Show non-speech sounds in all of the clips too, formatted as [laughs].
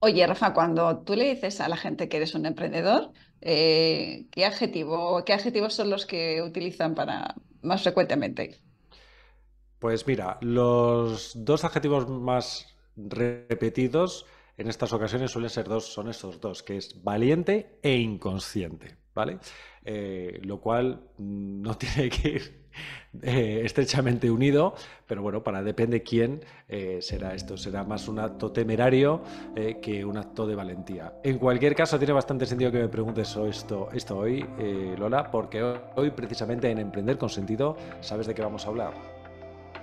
Oye, Rafa, cuando tú le dices a la gente que eres un emprendedor, eh, ¿qué adjetivo, qué adjetivos son los que utilizan para más frecuentemente? Pues mira, los dos adjetivos más repetidos en estas ocasiones suelen ser dos, son estos dos, que es valiente e inconsciente, ¿vale? Eh, lo cual no [laughs] tiene que ir [laughs] eh, estrechamente unido, pero bueno, para depende quién eh, será esto. Será más un acto temerario que un acto de valentía. En cualquier caso, tiene bastante sentido que me preguntes esto, esto hoy, Lola, porque hoy precisamente en Emprender con Sentido, ¿sabes de qué vamos a hablar?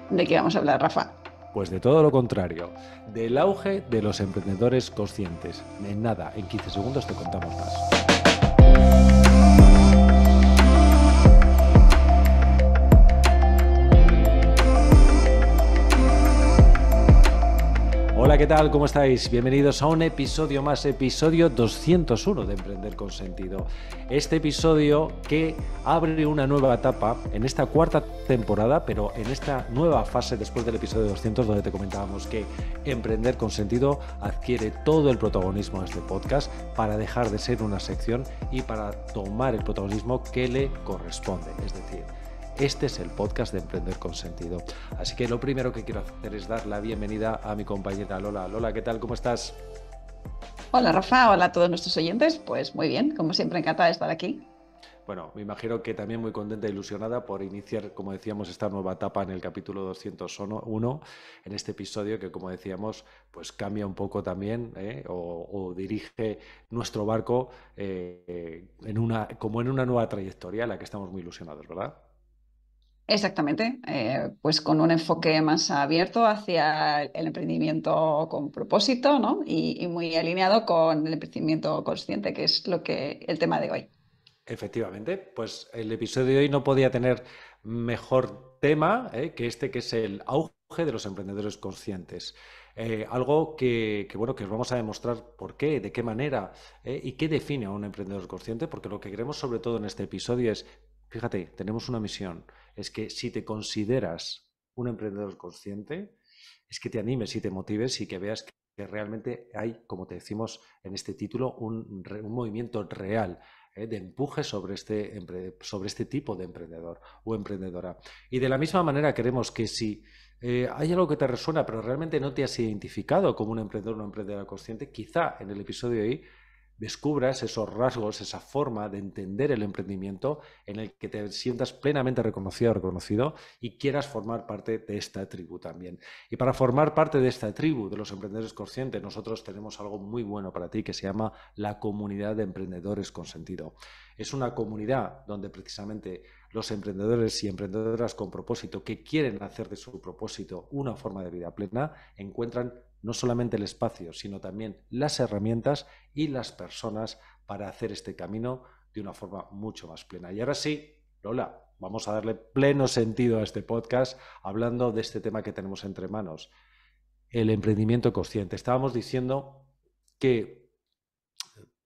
¿De qué vamos a hablar, Rafa? Pues de todo lo contrario, del auge de los emprendedores conscientes. En nada, en 15 segundos te contamos más. Hola, ¿qué tal? ¿Cómo estáis? Bienvenidos a un episodio más, episodio 201 de Emprender con Sentido. Este episodio que abre una nueva etapa en esta cuarta temporada, pero en esta nueva fase después del episodio 200 donde te comentábamos que Emprender con Sentido adquiere todo el protagonismo de este podcast para dejar de ser una sección y para tomar el protagonismo que le corresponde, es decir, este es el podcast de Emprender con Sentido. Así que lo primero que quiero hacer es dar la bienvenida a mi compañera Lola. Lola, ¿qué tal? ¿Cómo estás? Hola Rafa, hola a todos nuestros oyentes. Pues muy bien, como siempre encantada de estar aquí. Bueno, me imagino que también muy contenta e ilusionada por iniciar, como decíamos, esta nueva etapa en el capítulo 201, en este episodio que, como decíamos, pues cambia un poco también ¿eh? o, dirige nuestro barco eh, en una, como en una nueva trayectoria a la que estamos muy ilusionados, ¿verdad? Exactamente, eh, pues con un enfoque más abierto hacia el emprendimiento con propósito ¿no? y, muy alineado con el emprendimiento consciente, que es lo que el tema de hoy. Efectivamente, pues el episodio de hoy no podía tener mejor tema eh, que este, que es el auge de los emprendedores conscientes. Eh, algo que, bueno, que os vamos a demostrar por qué, de qué manera y qué define a un emprendedor consciente, porque lo que queremos sobre todo en este episodio es, fíjate, tenemos una misión es que si te consideras un emprendedor consciente, es que te animes y te motives y que veas que realmente hay, como te decimos en este título, un, movimiento real ¿eh? de empuje sobre este, sobre este tipo de emprendedor o emprendedora. Y de la misma manera queremos que si eh, hay algo que te resuena, pero realmente no te has identificado como un emprendedor o una emprendedora consciente, quizá en el episodio de hoy descubras esos rasgos, esa forma de entender el emprendimiento en el que te sientas plenamente reconocido reconocido y quieras formar parte de esta tribu también. Y para formar parte de esta tribu de los emprendedores conscientes, nosotros tenemos algo muy bueno para ti que se llama la comunidad de emprendedores con sentido. Es una comunidad donde precisamente los emprendedores y emprendedoras con propósito que quieren hacer de su propósito una forma de vida plena encuentran no solamente el espacio, sino también las herramientas y las personas para hacer este camino de una forma mucho más plena. Y ahora sí, Lola, vamos a darle pleno sentido a este podcast hablando de este tema que tenemos entre manos, el emprendimiento consciente. Estábamos diciendo que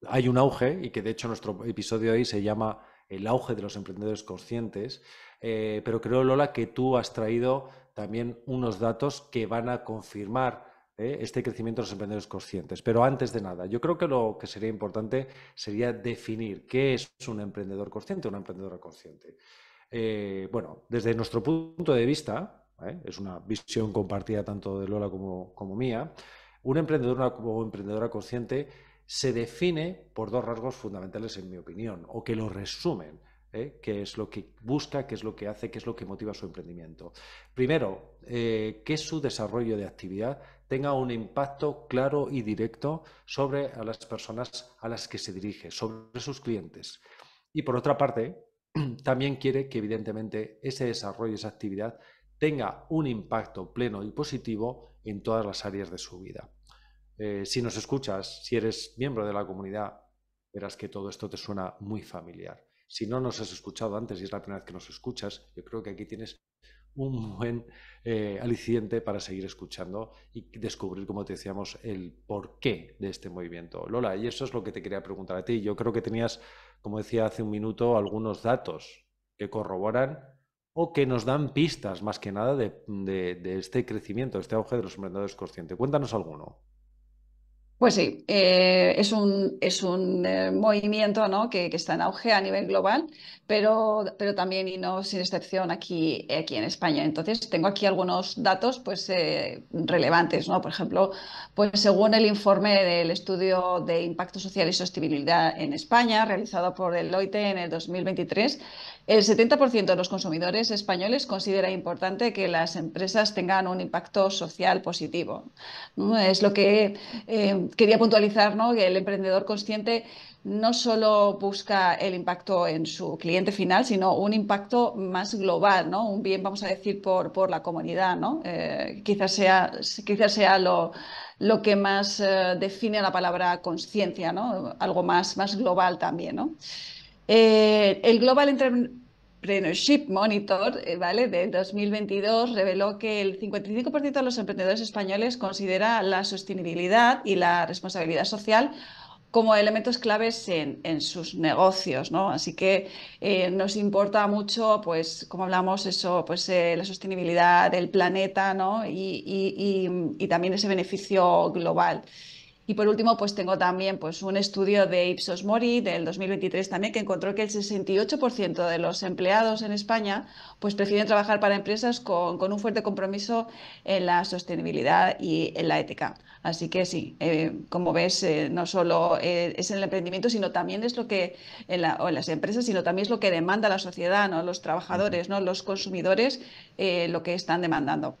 hay un auge y que de hecho nuestro episodio hoy se llama el auge de los emprendedores conscientes, eh, pero creo, Lola, que tú has traído también unos datos que van a confirmar ¿eh? este crecimiento de los emprendedores conscientes. Pero antes de nada, yo creo que lo que sería importante sería definir qué es un emprendedor consciente una emprendedora consciente. Eh, bueno, desde nuestro punto de vista, ¿eh? es una visión compartida tanto de Lola como, mía, un emprendedor o emprendedora consciente se define por dos rasgos fundamentales, en mi opinión, o que lo resumen. ¿eh? qué es lo que busca, qué es lo que hace, qué es lo que motiva su emprendimiento. Primero, eh, que su desarrollo de actividad tenga un impacto claro y directo sobre a las personas a las que se dirige, sobre sus clientes. Y por otra parte, [clears throat] también quiere que evidentemente ese desarrollo, esa actividad, tenga un impacto pleno y positivo en todas las áreas de su vida. Eh, si nos escuchas, si eres miembro de la comunidad, verás que todo esto te suena muy familiar. Si no nos has escuchado antes y es la primera vez que nos escuchas, yo creo que aquí tienes un buen eh, aliciente para seguir escuchando y descubrir, como te decíamos, el porqué de este movimiento. Lola, y eso es lo que te quería preguntar a ti. Yo creo que tenías, como decía hace un minuto, algunos datos que corroboran o que nos dan pistas más que nada de, de este crecimiento, de este auge de los emprendedores conscientes. Cuéntanos alguno. Pues sí, eh, es un, es un eh, movimiento ¿no? que, que, está en auge a nivel global, pero, pero también y no sin excepción aquí, aquí en España. Entonces, tengo aquí algunos datos pues, eh, relevantes. ¿no? Por ejemplo, pues, según el informe del estudio de impacto social y sostenibilidad en España, realizado por Deloitte en el 2023, el 70% de los consumidores españoles considera importante que las empresas tengan un impacto social positivo. ¿no? Es lo que eh, quería puntualizar, ¿no? que el emprendedor consciente no solo busca el impacto en su cliente final, sino un impacto más global, ¿no? un bien, vamos a decir, por, por la comunidad. ¿no? Eh, quizás sea, quizás sea lo, lo que más eh, define la palabra conciencia, ¿no? algo más, más global también. ¿no? Eh, el Global Entrepreneurship Monitor eh, ¿vale? del 2022 reveló que el 55% de los emprendedores españoles considera la sostenibilidad y la responsabilidad social como elementos claves en, sus negocios, ¿no? Así que eh, nos importa mucho, pues, como hablamos, eso, pues, la sostenibilidad del planeta, ¿no? Y también ese beneficio global. Y por último, pues tengo también pues, un estudio de Ipsos Mori del 2023 también que encontró que el 68% de los empleados en España pues, prefieren trabajar para empresas con, con un fuerte compromiso en la sostenibilidad y en la ética. Así que sí, eh, como ves, eh, no solo eh, es en el emprendimiento, sino también es lo que, en, la, o en, las empresas, sino también es lo que demanda la sociedad, ¿no? los trabajadores, ¿no? los consumidores, lo que están demandando.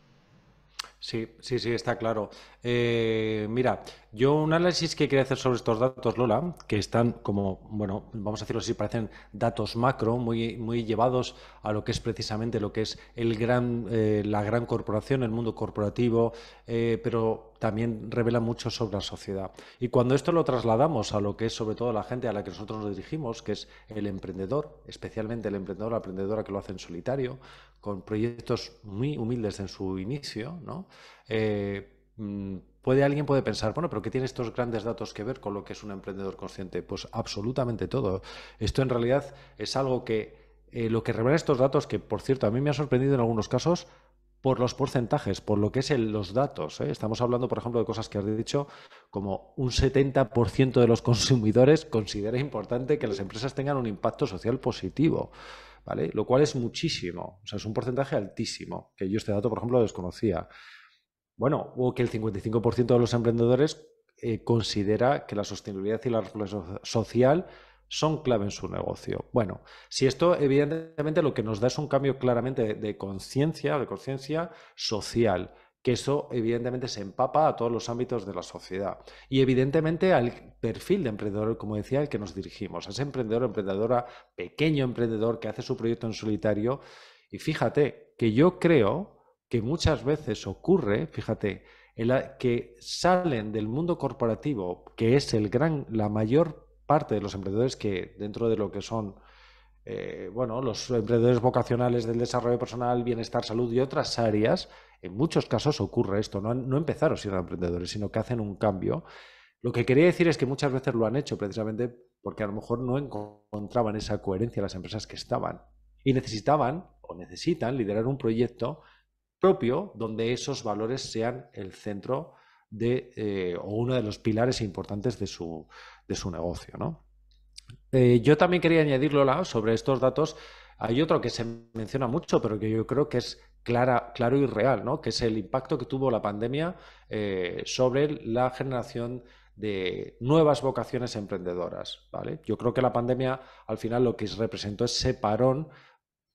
Sí, sí, sí, está claro. Eh, mira, yo un análisis que quería hacer sobre estos datos, Lola, que están como, bueno, vamos a decirlo así, parecen datos macro, muy, muy llevados a lo que es precisamente lo que es el gran, eh, la gran corporación, el mundo corporativo, eh, pero también revela mucho sobre la sociedad. Y cuando esto lo trasladamos a lo que es sobre todo la gente a la que nosotros nos dirigimos, que es el emprendedor, especialmente el emprendedor, la emprendedora que lo hace en solitario, con proyectos muy humildes en su inicio, ¿no? Eh, mm, puede alguien puede pensar, bueno, pero ¿qué tiene estos grandes datos que ver con lo que es un emprendedor consciente? Pues absolutamente todo. Esto en realidad es algo que eh, lo que revelan estos datos, que por cierto a mí me ha sorprendido en algunos casos, por los porcentajes, por lo que es el, los datos. ¿eh? Estamos hablando, por ejemplo, de cosas que has dicho, como un 70% de los consumidores [laughs] considera importante que las empresas tengan un impacto social positivo. Lo cual es muchísimo, o sea, es un porcentaje altísimo, que yo este dato, por ejemplo, lo desconocía. Bueno, o que el 55% de los emprendedores eh, considera que la sostenibilidad y la responsabilidad social son clave en su negocio. Bueno, si esto evidentemente lo que nos da es un cambio claramente de conciencia, de conciencia social, que eso evidentemente se empapa a todos los ámbitos de la sociedad y evidentemente al perfil de emprendedor, como decía, al que nos dirigimos, a ese emprendedor, emprendedora, pequeño emprendedor que hace su proyecto en solitario. Y fíjate que yo creo que muchas veces ocurre, fíjate, que salen del mundo corporativo, que es el gran, la mayor parte de los emprendedores que dentro de lo que son eh, bueno, los emprendedores vocacionales del desarrollo personal, bienestar, salud y otras áreas, en muchos casos ocurre esto, no, empezaron siendo emprendedores, sino que hacen un cambio. Lo que quería decir es que muchas veces lo han hecho precisamente porque a lo mejor no encontraban esa coherencia las empresas que estaban y necesitaban o necesitan liderar un proyecto propio donde esos valores sean el centro de, eh, o uno de los pilares importantes de su, de su negocio. ¿no? Eh, yo también quería añadir, Lola, sobre estos datos. Hay otro que se menciona mucho, pero que yo creo que es clara, claro y real, ¿no? que es el impacto que tuvo la pandemia eh, sobre la generación de nuevas vocaciones emprendedoras. Yo creo que la pandemia al final lo que representó es ese parón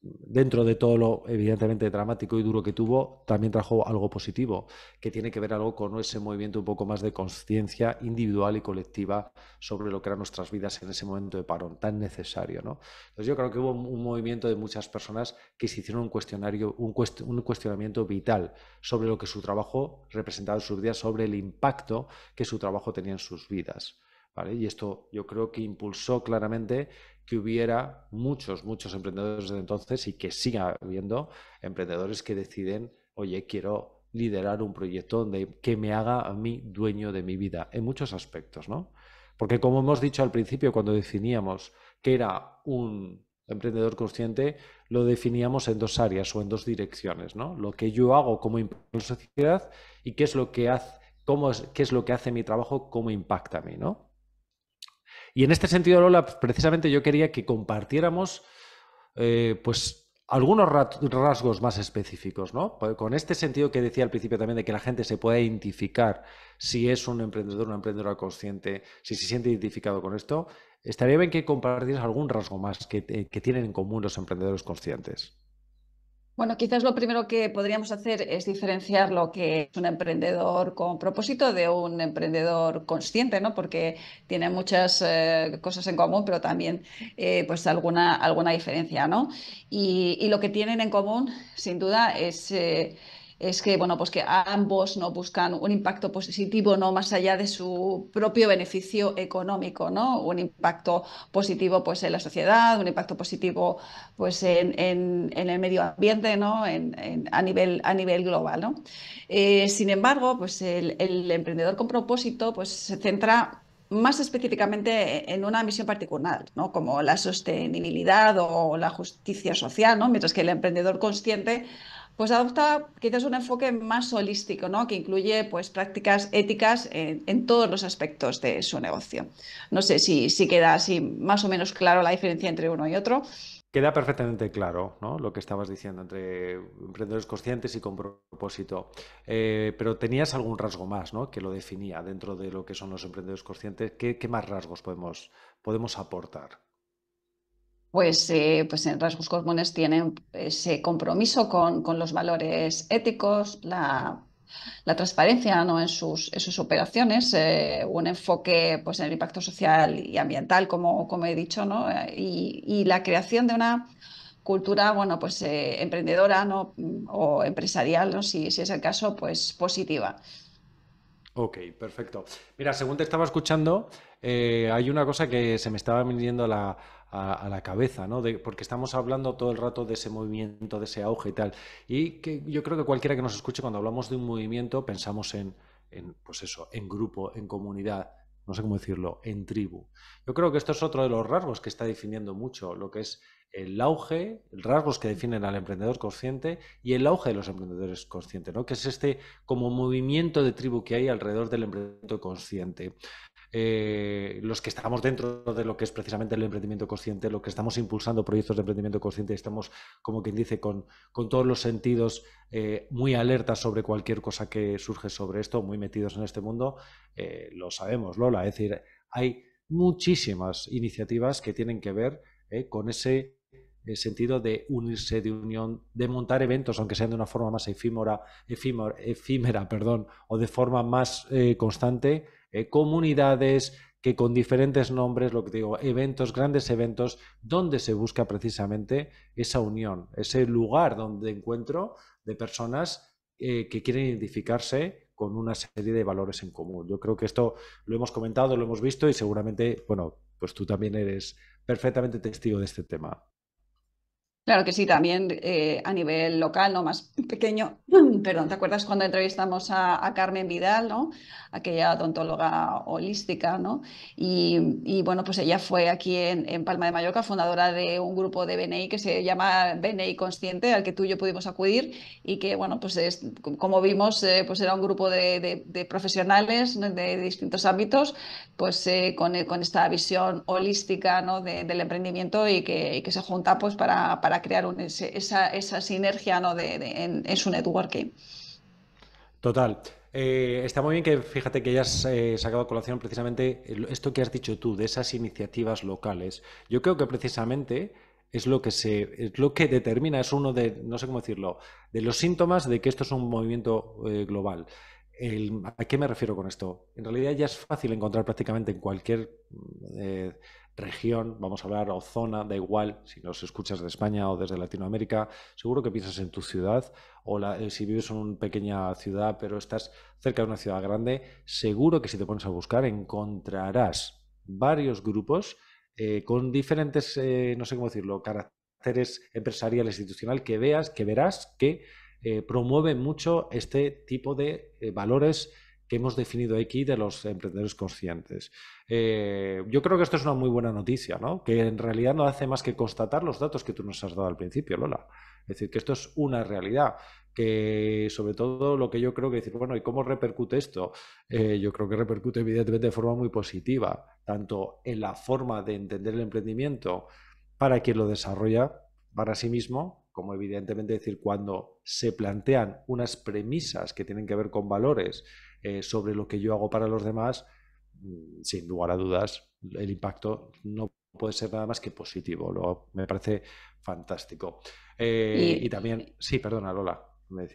dentro de todo lo evidentemente dramático y duro que tuvo, también trajo algo positivo, que tiene que ver algo con ese movimiento un poco más de conciencia individual y colectiva sobre lo que eran nuestras vidas en ese momento de parón tan necesario. ¿no? Entonces yo creo que hubo un movimiento de muchas personas que se hicieron un cuestionario, un, un cuestionamiento vital sobre lo que su trabajo representaba en sus vidas, sobre el impacto que su trabajo tenía en sus vidas. ¿Vale? Y esto yo creo que impulsó claramente que hubiera muchos, muchos emprendedores desde entonces y que siga habiendo emprendedores que deciden, oye, quiero liderar un proyecto donde, que me haga a mí dueño de mi vida, en muchos aspectos, ¿no? Porque como hemos dicho al principio, cuando definíamos que era un emprendedor consciente, lo definíamos en dos áreas o en dos direcciones, ¿no? Lo que yo hago como sociedad y qué es lo que hace cómo es, qué es lo que hace mi trabajo, cómo impacta a mí, ¿no? Y en este sentido, Lola, precisamente yo quería que compartiéramos, eh, pues, algunos rasgos más específicos, ¿no? Pues con este sentido que decía al principio también de que la gente se pueda identificar si es un emprendedor, una emprendedora consciente, si se siente identificado con esto, estaría bien que compartieras algún rasgo más que tienen en común los emprendedores conscientes. Bueno, quizás lo primero que podríamos hacer es diferenciar lo que es un emprendedor con propósito de un emprendedor consciente, ¿no? Porque tiene muchas eh, cosas en común, pero también eh, pues alguna, alguna diferencia, ¿no? Y, y, lo que tienen en común, sin duda, es eh, es que, bueno, pues que ambos no buscan un impacto positivo, no más allá de su propio beneficio económico, ¿no? Un impacto positivo pues, en la sociedad, un impacto positivo pues, en, el medio ambiente, ¿no? a, nivel, a nivel global. ¿no? Eh, sin embargo, pues el, emprendedor con propósito pues, se centra más específicamente en una misión particular, ¿no? como la sostenibilidad o la justicia social, ¿no? mientras que el emprendedor consciente pues adopta quizás un enfoque más holístico, ¿no? que incluye pues, prácticas éticas en, todos los aspectos de su negocio. No sé si, si queda así más o menos claro la diferencia entre uno y otro. Queda perfectamente claro ¿no? lo que estabas diciendo entre emprendedores conscientes y con propósito. Eh, pero tenías algún rasgo más ¿no? que lo definía dentro de lo que son los emprendedores conscientes. ¿Qué, qué más rasgos podemos, podemos aportar? Pues, eh, pues en rasgos comunes tienen ese compromiso con, los valores éticos, la, transparencia ¿no? en, sus, sus operaciones, eh, un enfoque pues, en el impacto social y ambiental, como, como he dicho, ¿no? y, la creación de una cultura bueno, pues, eh, emprendedora ¿no? o empresarial, ¿no? si, si es el caso, pues positiva. Ok, perfecto. Mira, según te estaba escuchando, hay una cosa que se me estaba viniendo la, a, la cabeza, ¿no? porque estamos hablando todo el rato de ese movimiento, de ese auge y tal. Y que yo creo que cualquiera que nos escuche cuando hablamos de un movimiento pensamos en, en pues eso, en grupo, en comunidad, no sé cómo decirlo, en tribu. Yo creo que esto es otro de los rasgos que está definiendo mucho lo que es el auge, rasgos que definen al emprendedor consciente y el auge de los emprendedores conscientes, ¿no? que es este como movimiento de tribu que hay alrededor del emprendedor consciente. Eh, los que estamos dentro de lo que es precisamente el emprendimiento consciente, lo que estamos impulsando proyectos de emprendimiento consciente, estamos, como quien dice, con, con todos los sentidos eh, muy alertas sobre cualquier cosa que surge sobre esto, muy metidos en este mundo, eh, lo sabemos, Lola. Es decir, hay muchísimas iniciativas que tienen que ver con ese sentido de unirse, de unión, de montar eventos, aunque sean de una forma más efímera, efímera, [laughs] perdón, o de forma más constante, eh, comunidades que con diferentes nombres, lo que digo, eventos, grandes eventos, donde se busca precisamente esa unión, ese lugar donde encuentro de personas eh, que quieren identificarse con una serie de valores en común. Yo creo que esto lo hemos comentado, lo hemos visto y seguramente, bueno, pues tú también eres perfectamente testigo de este tema. Claro que sí, también eh, a nivel local, ¿no? Más pequeño. [clears throat] Perdón, ¿te acuerdas cuando entrevistamos a, Carmen Vidal, ¿no? Aquella odontóloga holística, ¿no? Y, bueno, pues ella fue aquí en, Palma de Mallorca, fundadora de un grupo de BNI que se llama BNI Consciente, al que tú y yo pudimos acudir y que, bueno, pues es, como vimos, eh, pues era un grupo de, profesionales de distintos ámbitos, pues eh, con, esta visión holística, ¿no? del emprendimiento y que, que se junta, pues, para crear esa, sinergia ¿no? de, en, su networking. Total. Eh, está muy bien que fíjate que hayas eh, sacado a colación precisamente esto que has dicho tú, de esas iniciativas locales. Yo creo que precisamente es lo que se es lo que determina, es uno de, no sé cómo decirlo, de los síntomas de que esto es un movimiento eh, global. ¿A qué me refiero con esto? En realidad ya es fácil encontrar prácticamente en cualquier región, vamos a hablar, o zona, da igual, si nos escuchas de España o desde Latinoamérica, seguro que piensas en tu ciudad, o eh, si vives en una pequeña ciudad, pero estás cerca de una ciudad grande, seguro que si te pones a buscar encontrarás varios grupos eh, con diferentes, eh, no sé cómo decirlo, caracteres empresariales, institucional, que veas, que verás que promueven mucho este tipo de valores que hemos definido aquí de los emprendedores conscientes. Eh, yo creo que esto es una muy buena noticia, ¿no? que en realidad no hace más que constatar los datos que tú nos has dado al principio, Lola. Es decir, que esto es una realidad, que sobre todo lo que yo creo que decir, bueno, ¿y cómo repercute esto? Eh, yo creo que repercute evidentemente de forma muy positiva, tanto en la forma de entender el emprendimiento para quien lo desarrolla para sí mismo, como evidentemente decir, cuando se plantean unas premisas que tienen que ver con valores eh, sobre lo que yo hago para los demás, mm, sin lugar a dudas, el impacto no puede ser nada más que positivo. Lo, me parece fantástico. Eh, y, también, sí, perdona, Lola me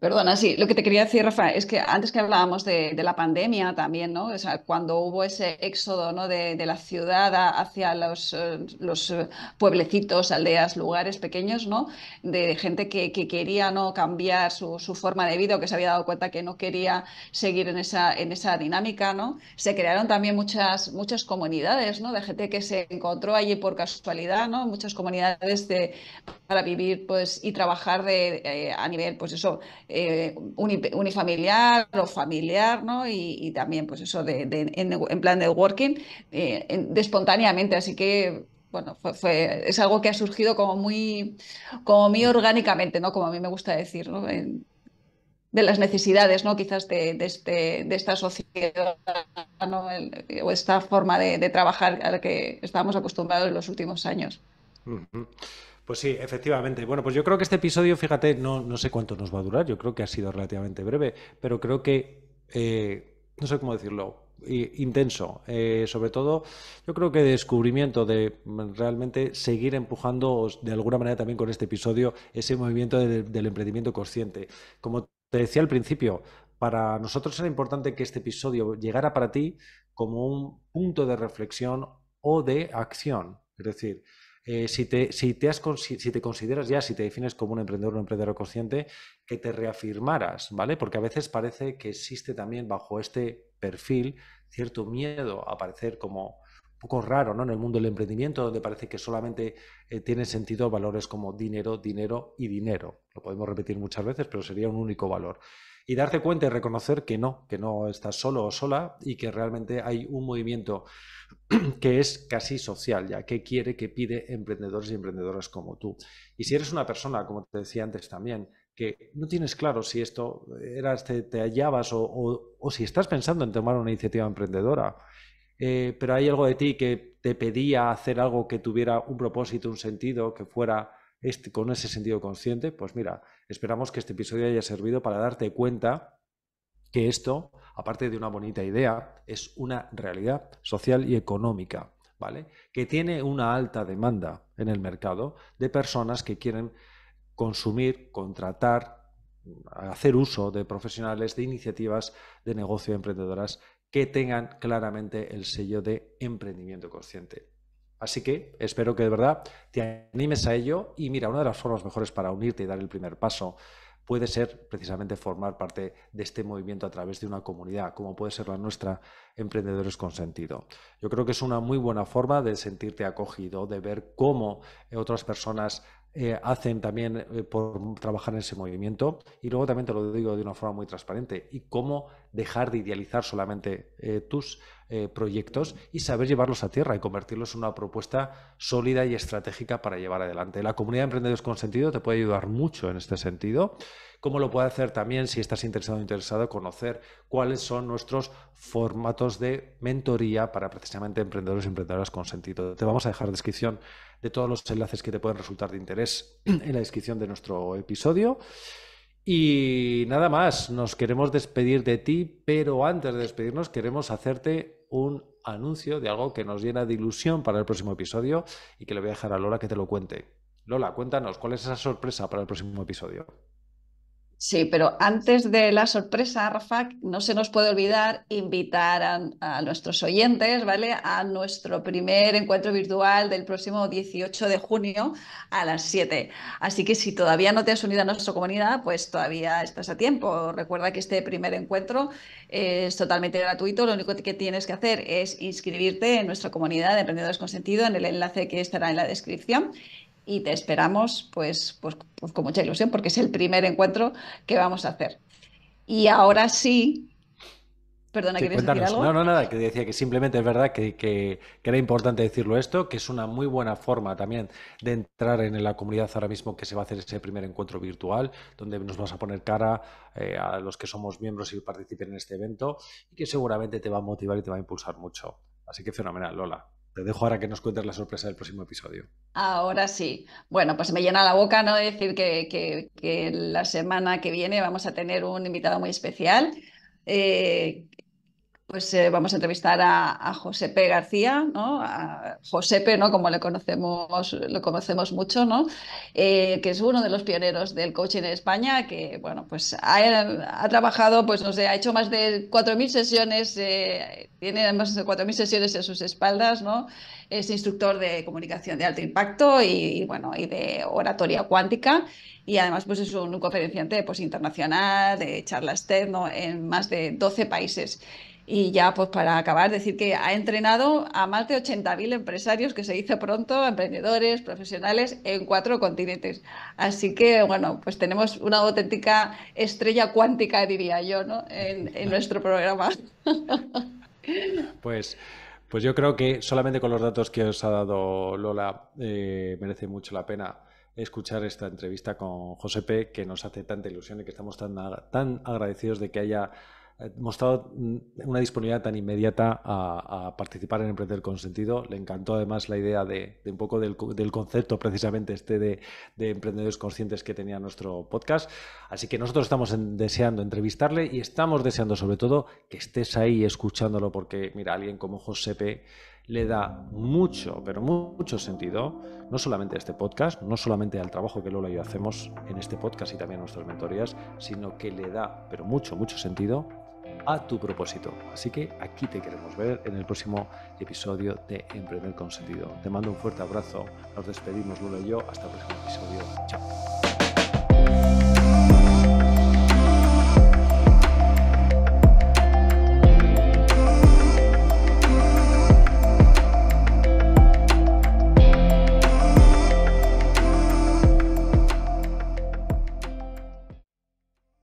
perdona, sí, lo que te quería decir, Rafa, es que antes que hablábamos de, la pandemia también, ¿no? O sea, cuando hubo ese éxodo ¿no? de, la ciudad hacia los, eh, eh, pueblecitos, aldeas, lugares pequeños, ¿no? De gente que, quería ¿no? cambiar su, forma de vida o que se había dado cuenta que no quería seguir en esa, en esa dinámica, ¿no? Se crearon también muchas, muchas comunidades, ¿no? De gente que se encontró allí por casualidad, ¿no? Muchas comunidades de, para vivir pues, y trabajar de, eh, a nivel, pues eso, eh, unifamiliar o familiar, ¿no? Y, también, pues eso, de, en, plan de working, eh, de espontáneamente. Así que, bueno, fue, es algo que ha surgido como muy, como muy orgánicamente, ¿no? Como a mí me gusta decir, ¿no? de las necesidades, ¿no? Quizás de, este, de esta sociedad o esta forma de, trabajar a la que estábamos acostumbrados en los últimos años. Pues sí, efectivamente. Bueno, pues yo creo que este episodio, fíjate, no, no sé cuánto nos va a durar, yo creo que ha sido relativamente breve, pero creo que, eh, no sé cómo decirlo, intenso. Eh, sobre todo, yo creo que descubrimiento de realmente seguir empujando de alguna manera también con este episodio ese movimiento del emprendimiento consciente. Como te decía al principio, para nosotros era importante que este episodio llegara para ti como un punto de reflexión o de acción. Es decir, eh, si, te, si, te has, si te consideras ya, si te defines como un emprendedor o un emprendedor consciente, que te reafirmaras, ¿vale? Porque a veces parece que existe también bajo este perfil cierto miedo a parecer como un poco raro, ¿no? En el mundo del emprendimiento, donde parece que solamente eh, tiene sentido valores como dinero, dinero y dinero. Lo podemos repetir muchas veces, pero sería un único valor y darte cuenta y reconocer que no, que no estás solo o sola y que realmente hay un movimiento [clears throat] que es casi social ya, que quiere, que pide emprendedores y emprendedoras como tú. Y si eres una persona, como te decía antes también, que no tienes claro si esto eras, te, te hallabas o, si estás pensando en tomar una iniciativa emprendedora, eh, pero hay algo de ti que te pedía hacer algo que tuviera un propósito, un sentido, que fuera este, con ese sentido consciente, pues mira, esperamos que este episodio haya servido para darte cuenta que esto, aparte de una bonita idea, es una realidad social y económica, ¿vale? Que tiene una alta demanda en el mercado de personas que quieren consumir, contratar, hacer uso de profesionales, de iniciativas de negocio emprendedoras que tengan claramente el sello de emprendimiento consciente. Así que espero que de verdad te animes a ello y mira, una de las formas mejores para unirte y dar el primer paso puede ser precisamente formar parte de este movimiento a través de una comunidad, como puede ser la nuestra Emprendedores con Sentido. Yo creo que es una muy buena forma de sentirte acogido, de ver cómo otras personas eh, hacen también eh, por trabajar en ese movimiento. Y luego también te lo digo de una forma muy transparente. Y cómo dejar de idealizar solamente eh, tus proyectos y saber llevarlos a tierra y convertirlos en una propuesta sólida y estratégica para llevar adelante. La comunidad de emprendedores con sentido te puede ayudar mucho en este sentido. Cómo lo puede hacer también si estás interesado o interesado conocer cuáles son nuestros formatos de mentoría para precisamente emprendedores y emprendedoras con sentido. Te vamos a dejar descripción de todos los enlaces que te pueden resultar de interés [clears throat] en la descripción de nuestro episodio. Y nada más, nos queremos despedir de ti, pero antes de despedirnos queremos hacerte un anuncio de algo que nos llena de ilusión para el próximo episodio y que le voy a dejar a Lola que te lo cuente. Lola, cuéntanos, ¿cuál es esa sorpresa para el próximo episodio? Sí, pero antes de la sorpresa, Rafa, no se nos puede olvidar invitar a, nuestros oyentes, ¿vale? A nuestro primer encuentro virtual del próximo 18 de junio a las 7. Así que si todavía no te has unido a nuestra comunidad, pues todavía estás a tiempo. Recuerda que este primer encuentro es totalmente gratuito. Lo único que tienes que hacer es inscribirte en nuestra comunidad de emprendedores con sentido en el enlace que estará en la descripción y te esperamos pues, pues, pues, con mucha ilusión porque es el primer encuentro que vamos a hacer. Y ahora sí, Perdona, ¿querías decir algo? No, no, nada, que decía que simplemente es verdad que, era importante decirlo esto, que es una muy buena forma también de entrar en la comunidad ahora mismo que se va a hacer ese primer encuentro virtual, donde nos vas a poner cara eh, a los que somos miembros y participen en este evento, y que seguramente te va a motivar y te va a impulsar mucho. Así que fenomenal, Lola. Te dejo ahora que nos cuentes la sorpresa del próximo episodio. Ahora sí. Bueno, pues me llena la boca no decir que, que, la semana que viene vamos a tener un invitado muy especial. Eh, pues eh, vamos a entrevistar a, Josepe García, ¿no? A Josepe, ¿no? Como le conocemos, lo conocemos mucho, ¿no? Eh, que es uno de los pioneros del coaching en España, que, bueno, pues ha, trabajado, pues no sé, ha hecho más de 4.000 sesiones, eh, tiene más de 4.000 sesiones en sus espaldas, ¿no? Es instructor de comunicación de alto impacto y, bueno, y de oratoria cuántica y además pues es un conferenciante pues, internacional de charlas TED ¿no? en más de 12 países. Y ya, pues para acabar, decir que ha entrenado a más de 80.000 empresarios, que se dice pronto, emprendedores, profesionales, en cuatro continentes. Así que, bueno, pues tenemos una auténtica estrella cuántica, diría yo, ¿no? en, nuestro programa. [laughs] Pues, pues yo creo que solamente con los datos que os ha dado Lola eh, merece mucho la pena escuchar esta entrevista con Josepe, que nos hace tanta ilusión y que estamos tan, tan agradecidos de que haya mostrado mm, una disponibilidad tan inmediata a, participar en Emprender con Sentido. Le encantó además la idea de, un poco del, concepto precisamente este de, emprendedores conscientes que tenía nuestro podcast. Así que nosotros estamos deseando entrevistarle y estamos deseando sobre todo que estés ahí escuchándolo porque, mira, alguien como Josepe le da mucho, pero mucho sentido, no solamente a este podcast, no solamente al trabajo que Lola y yo hacemos en este podcast y también a nuestras mentorías, sino que le da, pero mucho, mucho sentido a tu propósito. Así que aquí te queremos ver en el próximo episodio de Emprender con Sentido. Te mando un fuerte abrazo, nos despedimos Lula y yo, hasta el próximo episodio. Chao.